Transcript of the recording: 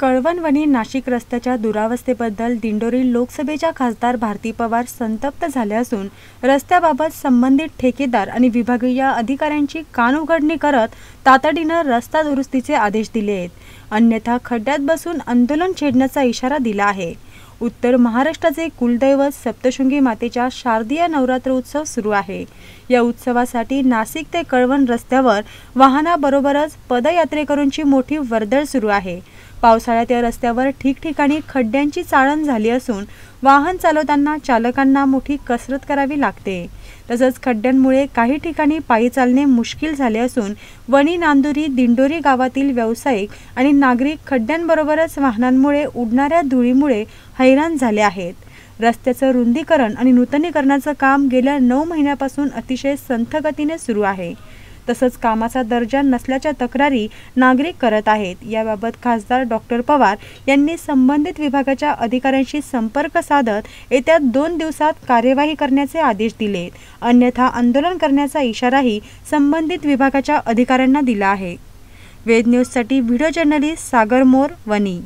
कळवणवणी नाशिक रस्त्याच्या दुरावस्थेबद्दल दिंडोरी लोकसभेच्या खासदार भारती पवार संतप्त झाले असून रस्त्याबाबत संबंधित ठेकेदार आणि विभागीय अधिकाऱ्यांची कानउघडणी करत तातडीनं रस्ता दुरुस्तीचे आदेश दिले आहेत. अन्यथा खड्ड्यात बसून आंदोलन छेडण्याचा इशारा दिला आहे. उत्तर महाराष्ट्राचे कुलदैवत सप्तशृंगी मातेच्या शारदीय नवरात्र उत्सव सुरू आहे. या उत्सवासाठी नाशिक ते कळवण रस्त्यावर वाहनाबरोबरच पदयात्रेकरूंची मोठी वर्दळ सुरू आहे. पावसाळ्यात या रस्त्यावर ठिकठिकाणी खड्ड्यांची चाळण झाली असून वाहन चालवताना चालकांना मोठी कसरत करावी लागते. तसंच खड्ड्यांमुळे काही ठिकाणी पायी चालणे मुश्किल झाले असून वणी नांदुरी दिंडोरी गावातील व्यावसायिक आणि नागरिक खड्ड्यांबरोबरच वाहनांमुळे उडणाऱ्या धुळीमुळे हैराण झाले आहेत. रस्त्याचं रुंदीकरण आणि नूतनीकरणाचं काम गेल्या नऊ महिन्यापासून अतिशय संथगतीने सुरू आहे. तसंच कामाचा दर्जा नसल्याच्या तक्रारी नागरिक करत आहेत. याबाबत खासदार डॉक्टर पवार यांनी संबंधित विभागाच्या अधिकाऱ्यांशी संपर्क साधत येत्या दोन दिवसात कार्यवाही करण्याचे आदेश दिले. अन्यथा आंदोलन करण्याचा इशाराही संबंधित विभागाच्या अधिकाऱ्यांना दिला आहे. वेद न्यूजसाठी व्हिडिओ जर्नलिस्ट सागर मोर वनी